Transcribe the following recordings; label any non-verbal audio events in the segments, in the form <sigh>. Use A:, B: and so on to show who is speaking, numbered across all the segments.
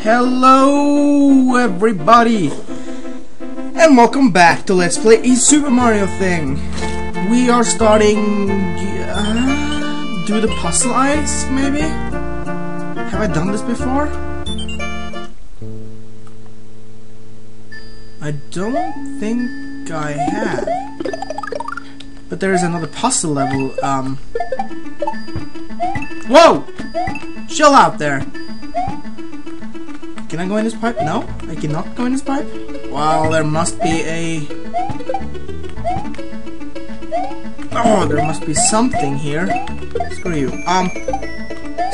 A: Hello everybody and welcome back to Let's Play a Super Mario thing. We are starting uh, do the puzzle eyes maybe? Have I done this before? I don't think I have. But there is another puzzle level, um... Whoa! Chill out there! Can I go in this pipe? No, I cannot go in this pipe. Well, there must be a... Oh, there must be something here. Screw you. Um,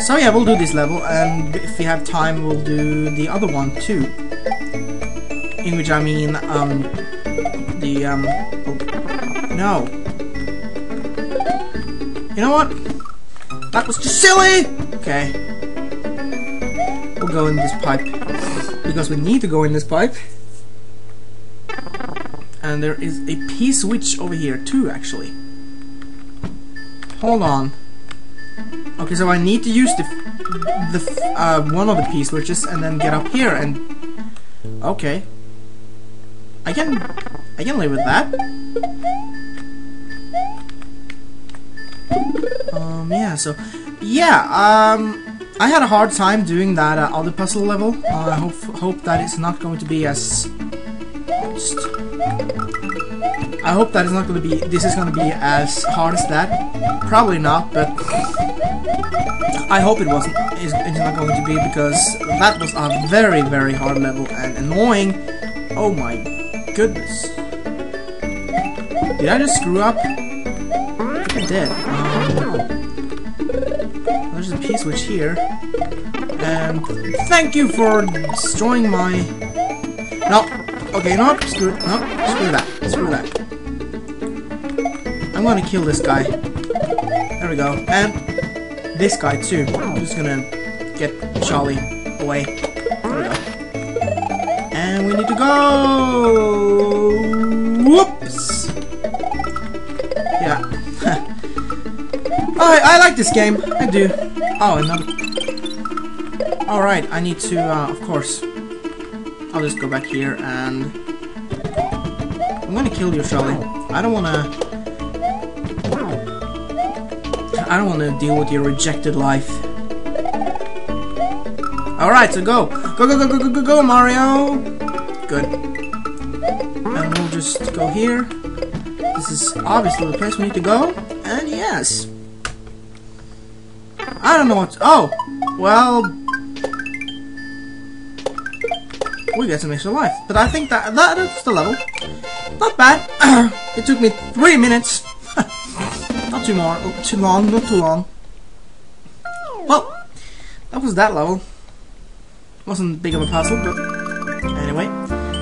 A: so yeah, we'll do this level, and if we have time, we'll do the other one too. In which I mean, um, the, um, oh, no. You know what? That was just silly! Okay. Go in this pipe. Because we need to go in this pipe. And there is a P-switch over here too, actually. Hold on. Okay, so I need to use the, the uh, one of the P-switches and then get up here and... Okay. I can... I can live with that. Um, yeah, so... Yeah, um... I had a hard time doing that uh, other puzzle level. I hope hope that it's not going to be as... Just, I hope that it's not going to be... This is going to be as hard as that. Probably not, but... I hope it wasn't. It's, not going to be because that was a very, very hard level and annoying. Oh my goodness. Did I just screw up? I did. Um, there's a P-switch here. And thank you for destroying my... No. Okay, no, screw it. No, screw that. Screw that. I'm gonna kill this guy. There we go. And this guy too. I'm just gonna get Charlie away. There we go. And we need to go! Whoops! I, I like this game. I do. Oh, another... Alright, I need to, uh, of course. I'll just go back here and... I'm gonna kill you, Charlie. I don't wanna... I don't wanna deal with your rejected life. Alright, so go! Go, go, go, go, go, go, go, Mario! Good. And we'll just go here. This is obviously the place we need to go. And yes. I don't know what. Oh, well, we get some extra life. But I think that that is the level. Not bad. <clears throat> it took me three minutes. <laughs> not too more, too long, not too long. Well, that was that level. Wasn't big of a puzzle, but anyway,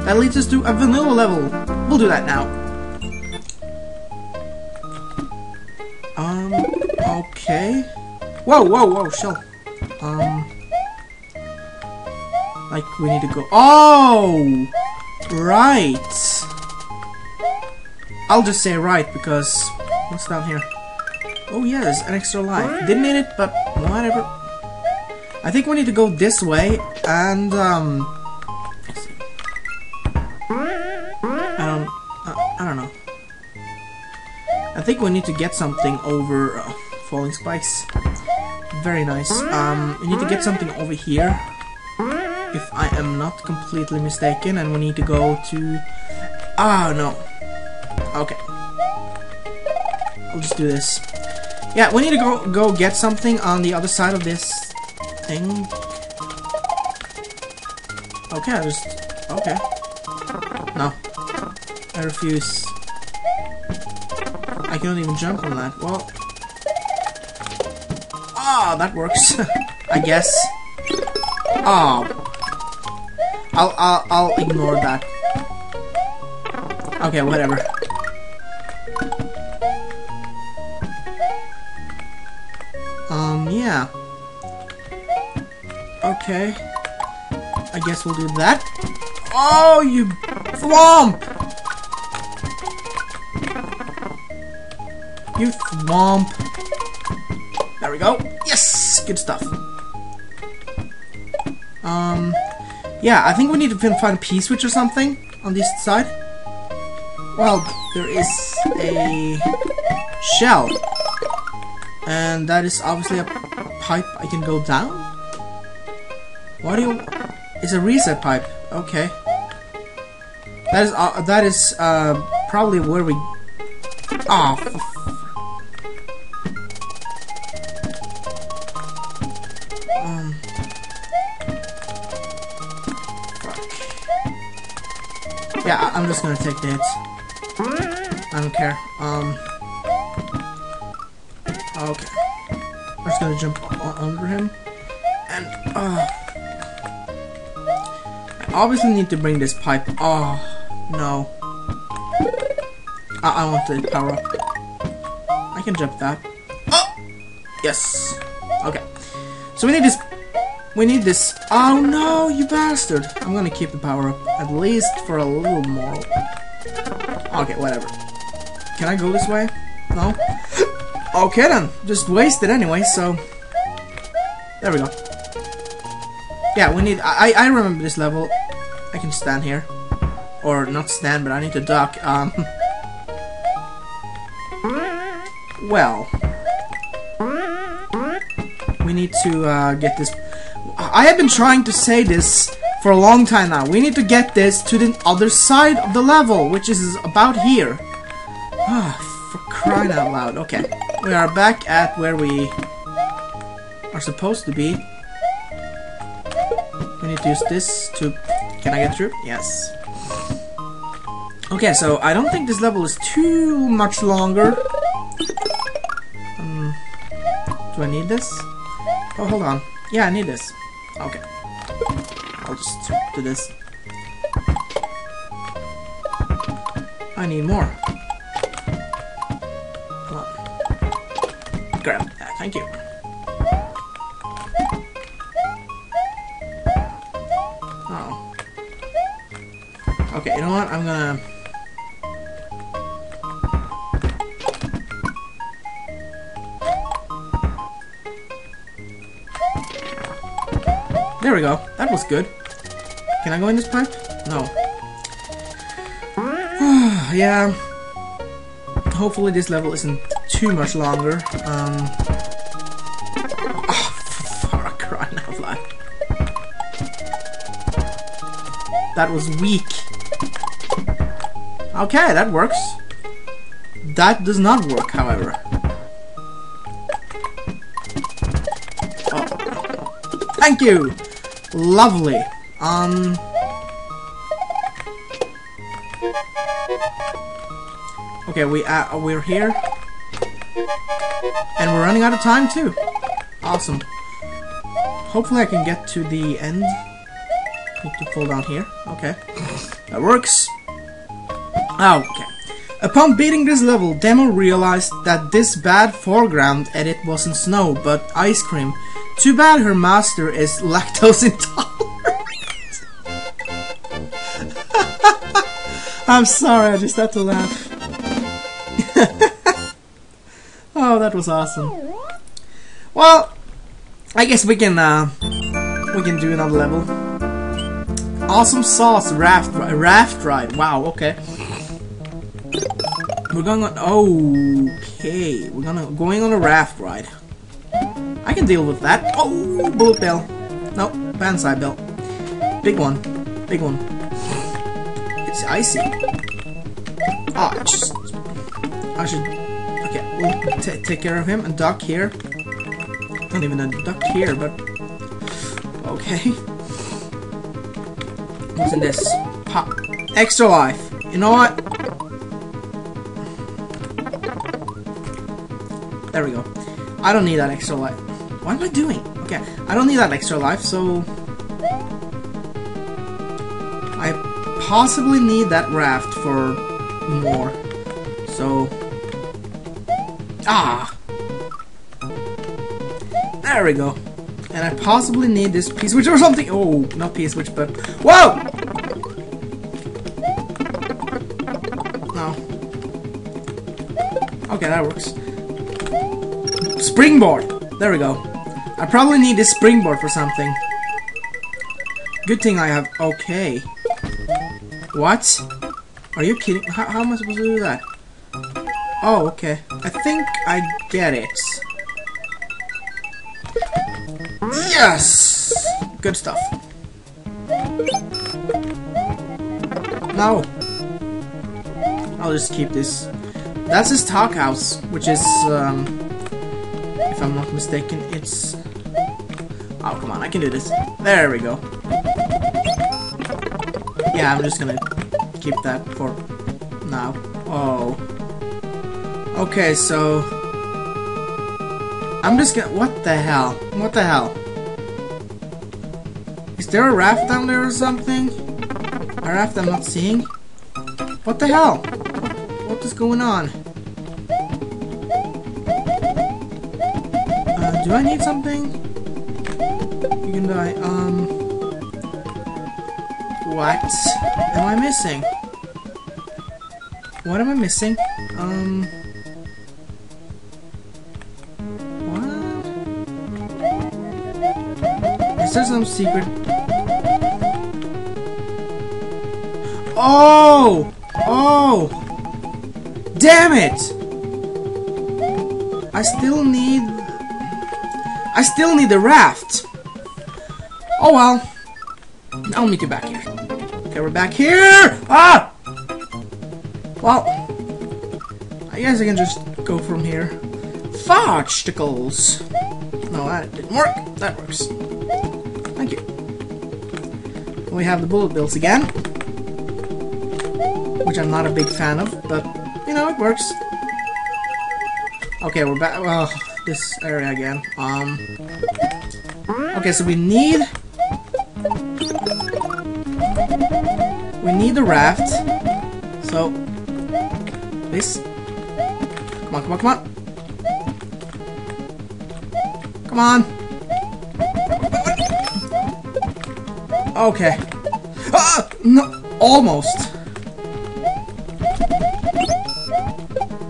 A: that leads us to a vanilla level. We'll do that now. Um. Okay. Whoa, whoa, whoa, chill. Um... Like, we need to go- Oh! Right! I'll just say right, because... What's down here? Oh yeah, there's an extra life. Didn't need it, but whatever. I think we need to go this way, and, um... I don't... I, I don't know. I think we need to get something over uh, falling spikes. Very nice. Um, we need to get something over here. If I am not completely mistaken, and we need to go to... Ah, oh, no. Okay. I'll just do this. Yeah, we need to go go get something on the other side of this thing. Okay, I just... Okay. No. I refuse. I cannot even jump on that. Well... Ah, that works. <laughs> I guess. Ah. I'll, I'll, I'll ignore that. Okay, whatever. Um, yeah. Okay. I guess we'll do that. Oh, you thwomp! You thwomp. We go. Yes! Good stuff. Um, yeah, I think we need to find a P-switch or something on this side. Well, there is a shell. And that is obviously a pipe I can go down? What do you... It's a reset pipe. Okay. That is, uh, that is, uh, probably where we... Oh, Yeah, I I'm just gonna take the hits. I don't care. Um... Okay. I'm just gonna jump under him. And, uh... I obviously need to bring this pipe. Oh, no. I, I want to power up. I can jump that. Oh! Yes. Okay. So we need this... We need this... Oh no, you bastard! I'm gonna keep the power up. At least for a little more. Okay, whatever. Can I go this way? No? <gasps> Okay then, just wasted anyway, so... There we go. Yeah, we need... I, I remember this level. I can stand here. Or not stand, but I need to duck. Um... <laughs> Well... We need to uh, get this... I have been trying to say this for a long time now. We need to get this to the other side of the level, which is about here. Ah, for crying out loud. Okay. We are back at where we are supposed to be. We need to use this to... Can I get through? Yes. Okay, so I don't think this level is too much longer. Um, do I need this? Oh, hold on. Yeah, I need this. Okay. I'll just do this. I need more. Come on. grab that. Thank you. Oh. Okay, you know what? I'm gonna... There we go. That was good. Can I go in this pipe? No. <sighs> yeah. Hopefully this level isn't too much longer. Um, <sighs> oh, for <laughs> crying out loud. That was weak. Okay, that works. That does not work, however. Oh. Thank you! Lovely. Um... Okay, we uh, we're here. And we're running out of time too. Awesome. Hopefully I can get to the end. Need to pull down here. Okay. That works. Okay. Upon beating this level, Demo realized that this bad foreground edit wasn't snow, but ice cream. Too bad her master is lactose intolerant. <laughs> I'm sorry, I just had to laugh. <laughs> Oh, that was awesome. Well, I guess we can uh, we can do another level. Awesome sauce raft raft ride. Wow. Okay. We're going on. Okay, we're gonna going on a raft ride. I can deal with that. Oh, bullet bill. No, banzai bill. Big one. Big one. It's icy. Ah, oh, just. I should Okay, we'll take care of him and duck here. Not even a duck here, but okay. What's in this? Pop. Extra life. You know what? There we go. I don't need that extra life. What am I doing? Okay, I don't need that extra life, so... I possibly need that raft for more. So, Ah! There we go. And I possibly need this P-switch or something. Oh, not P-switch, but... Whoa! No. Okay, that works. Springboard! There we go. I probably need this springboard for something. Good thing I have... Okay. What? Are you kidding? How, how am I supposed to do that? Oh, okay. I think I get it. Yes! Good stuff. No. I'll just keep this. That's his talk house, which is, um, I'm not mistaken, it's... Oh, come on, I can do this. There we go. Yeah, I'm just gonna keep that for now. Oh. Okay, so... I'm just gonna... What the hell? What the hell? Is there a raft down there or something? A raft I'm not seeing? What the hell? What is going on? Do I need something? You can die. Um... What am I missing? What am I missing? Um... Is there some secret? Oh! Oh! Damn it! I still need... I still need the raft! Oh well. I'll meet you back here. Okay, we're back here! Ah! Well, I guess I can just go from here. Fudgesticles! No, that didn't work. That works. Thank you. We have the bullet bills again. Which I'm not a big fan of, but, you know, it works. Okay, we're back. Well, this area again. Um. Okay, so we need. We need the raft. So. This. Come on, come on, come on. Come on. Okay. Ah! No, almost.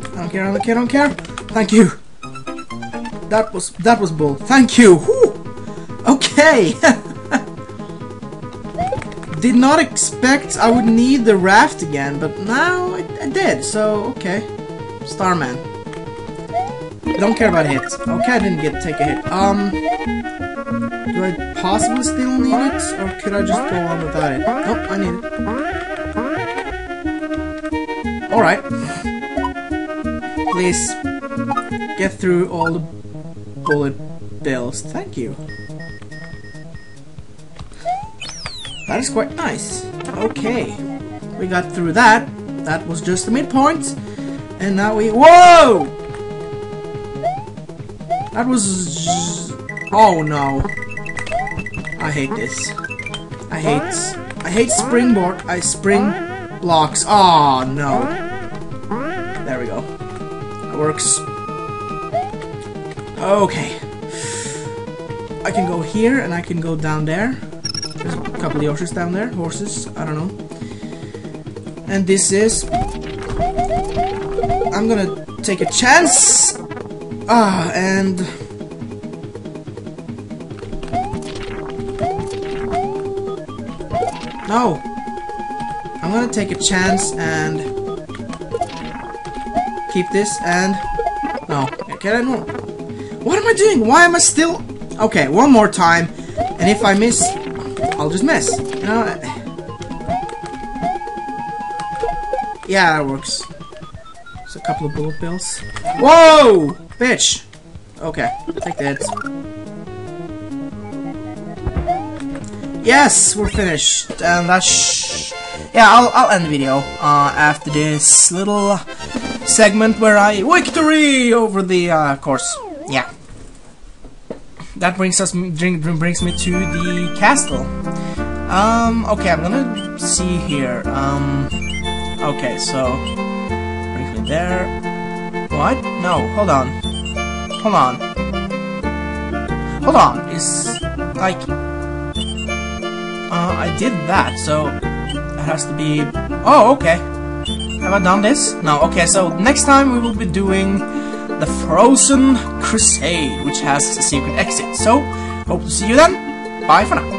A: I don't care, I don't care, I don't care. Thank you. That was, that was bull. Thank you. Whew. Okay. <laughs> Did not expect I would need the raft again, but now I, I did, so okay. Starman. I don't care about hits. Okay, I didn't get take a hit. Um, do I possibly still need it, or could I just go on without it? Nope, I need it. All right. Please get through all the bullet bills. Thank you. That is quite nice. Okay, we got through that. That was just the midpoint, and now we. Whoa! That was... Oh no. I hate this. I hate... I hate springboard... I spring blocks. Oh no. There we go. That works. Okay. I can go here and I can go down there. There's a couple of horses down there. Horses. I don't know. And this is... I'm gonna take a chance Ah, and... No! I'm gonna take a chance and... Keep this and... No. Can I no? What am I doing? Why am I still... Okay, one more time. And if I miss, I'll just miss. You know? Yeah, that works. It's a couple of bullet bills. Whoa! Bitch! Okay, take that. Yes, we're finished, and that's yeah. I'll I'll end the video uh, after this little segment where I victory over the uh, course. Yeah, that brings us brings me to the castle. Um, okay, I'm gonna see here. Um, okay, so brings me there. What? No, hold on. Hold on. Hold on. It's like... Uh, I did that, so... It has to be... Oh, okay. Have I done this? No, okay, so next time we will be doing the Frozen Crusade, which has a secret exit. So, hope to see you then. Bye for now.